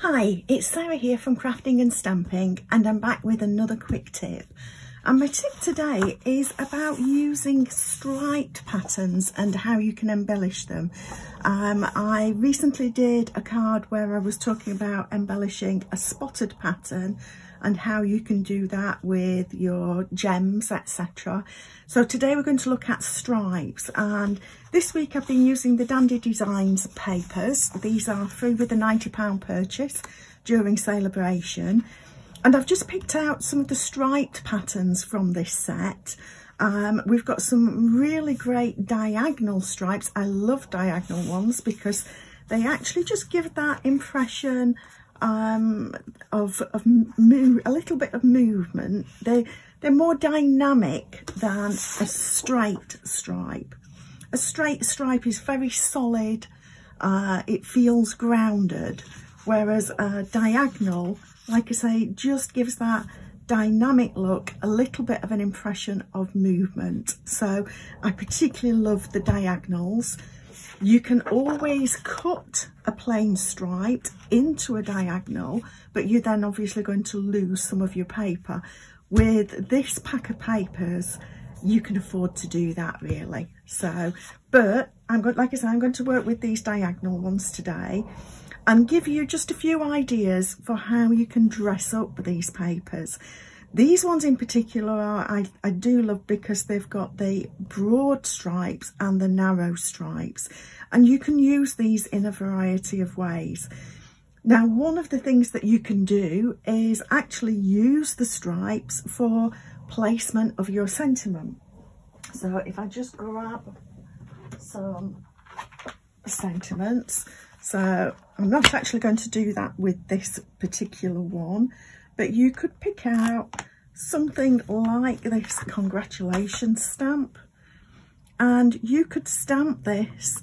Hi, it's Sarah here from Crafting and Stamping and I'm back with another quick tip. And my tip today is about using striped patterns and how you can embellish them. Um, I recently did a card where I was talking about embellishing a spotted pattern and how you can do that with your gems etc so today we're going to look at stripes and this week I've been using the Dandy Designs papers. These are free with a 90 pound purchase during celebration. And I've just picked out some of the striped patterns from this set. Um, we've got some really great diagonal stripes. I love diagonal ones because they actually just give that impression um, of, of move, a little bit of movement. They, they're more dynamic than a straight stripe. A straight stripe is very solid, uh, it feels grounded, whereas a diagonal, like I say, just gives that dynamic look, a little bit of an impression of movement. So I particularly love the diagonals. You can always cut a plain stripe into a diagonal, but you're then obviously going to lose some of your paper. With this pack of papers, you can afford to do that really. So, but I'm going, like I said, I'm going to work with these diagonal ones today and give you just a few ideas for how you can dress up these papers. These ones in particular I, I do love because they've got the broad stripes and the narrow stripes and you can use these in a variety of ways. Now one of the things that you can do is actually use the stripes for placement of your sentiment. So if I just grab some sentiments, so I'm not actually going to do that with this particular one, but you could pick out something like this congratulations stamp. And you could stamp this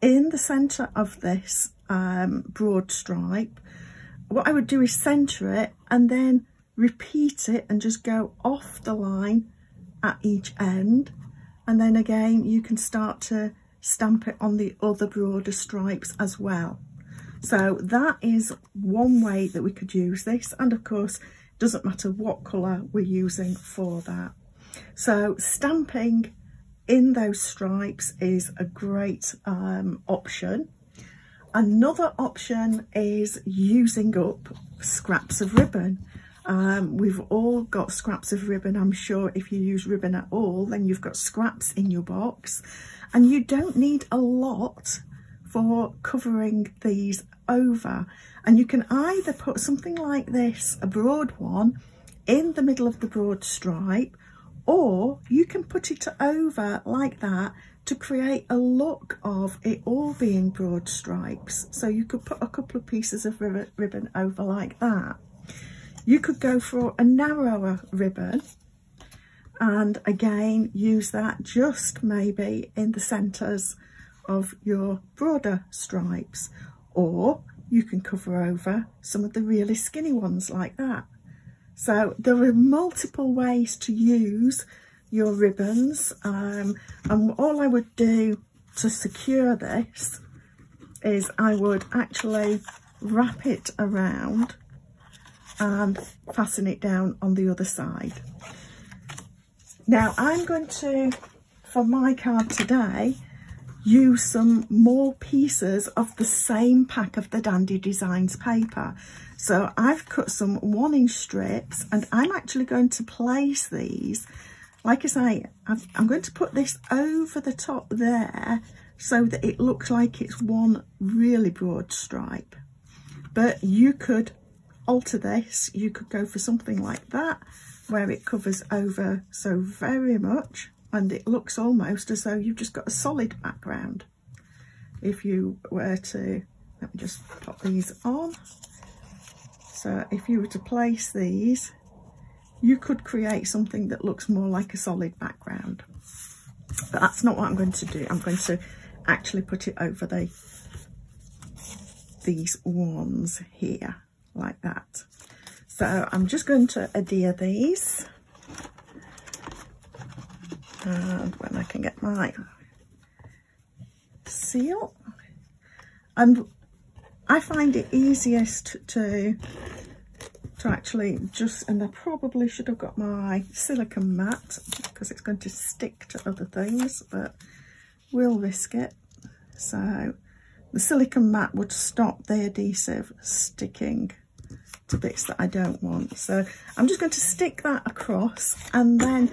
in the center of this um, broad stripe. What I would do is center it and then repeat it and just go off the line at each end. And then again you can start to stamp it on the other broader stripes as well so that is one way that we could use this. And of course, doesn't matter what colour we're using for that. So stamping in those stripes is a great um, option. Another option is using up scraps of ribbon. Um, we've all got scraps of ribbon. I'm sure if you use ribbon at all, then you've got scraps in your box. And you don't need a lot for covering these over. And you can either put something like this a broad one in the middle of the broad stripe or you can put it over like that to create a look of it all being broad stripes. So you could put a couple of pieces of ribbon over like that. You could go for a narrower ribbon and again use that just maybe in the centres of your broader stripes or you can cover over some of the really skinny ones like that. So there are multiple ways to use your ribbons um, and all I would do to secure this is I would actually wrap it around and fasten it down on the other side. Now I'm going to, for my card today, use some more pieces of the same pack of the Dandy Designs paper. So I've cut some one inch strips and I'm actually going to place these, like I say, I'm going to put this over the top there so that it looks like it's one really broad stripe. But you could alter this, you could go for something like that where it covers over so very much and it looks almost as though you've just got a solid background. If you were to, let me just pop these on. So if you were to place these, you could create something that looks more like a solid background. But that's not what I'm going to do. I'm going to actually put it over the these ones here, like that. So I'm just going to adhere these and when I can get my seal and I find it easiest to to actually just, and I probably should have got my silicone mat because it's going to stick to other things, but we'll risk it. So the silicone mat would stop the adhesive sticking to bits that I don't want. So I'm just going to stick that across and then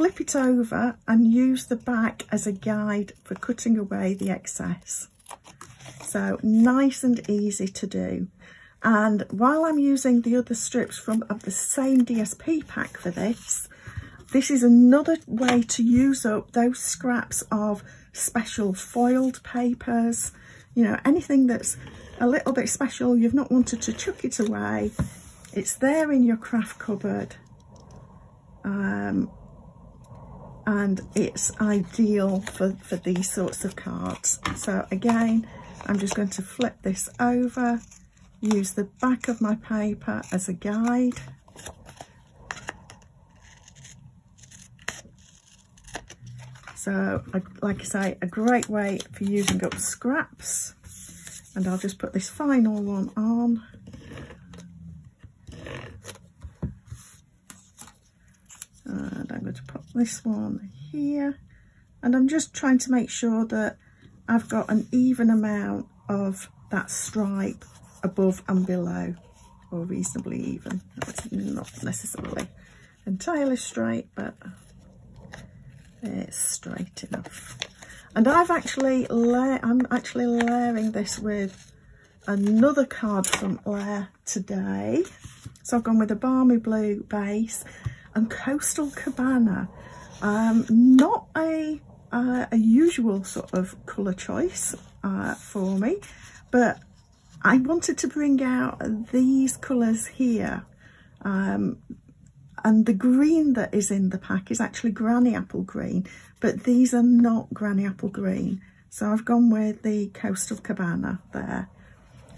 flip it over and use the back as a guide for cutting away the excess. So nice and easy to do. And while I'm using the other strips from of the same DSP pack for this, this is another way to use up those scraps of special foiled papers, you know, anything that's a little bit special, you've not wanted to chuck it away. It's there in your craft cupboard. Um, and it's ideal for, for these sorts of cards. So again, I'm just going to flip this over use the back of my paper as a guide. So, like I say, a great way for using up scraps. And I'll just put this final one on. And I'm going to put this one here. And I'm just trying to make sure that I've got an even amount of that stripe above and below or reasonably even. That's not necessarily entirely straight, but it's straight enough. And I've actually, I'm actually layering this with another card from Layer today. So I've gone with a balmy blue base and Coastal Cabana. Um, not a, uh, a usual sort of colour choice uh, for me, but I wanted to bring out these colours here. Um, and the green that is in the pack is actually granny apple green, but these are not granny apple green. So I've gone with the Coastal Cabana there.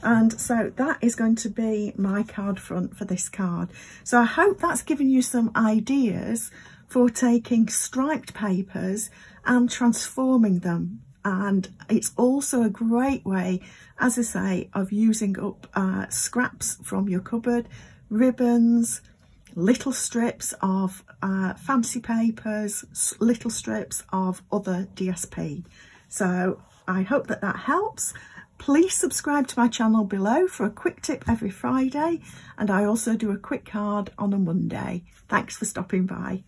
And so that is going to be my card front for this card. So I hope that's given you some ideas for taking striped papers and transforming them. And it's also a great way as I say of using up uh, scraps from your cupboard ribbons little strips of uh, fancy papers little strips of other DSP so I hope that that helps please subscribe to my channel below for a quick tip every Friday and I also do a quick card on a Monday. Thanks for stopping by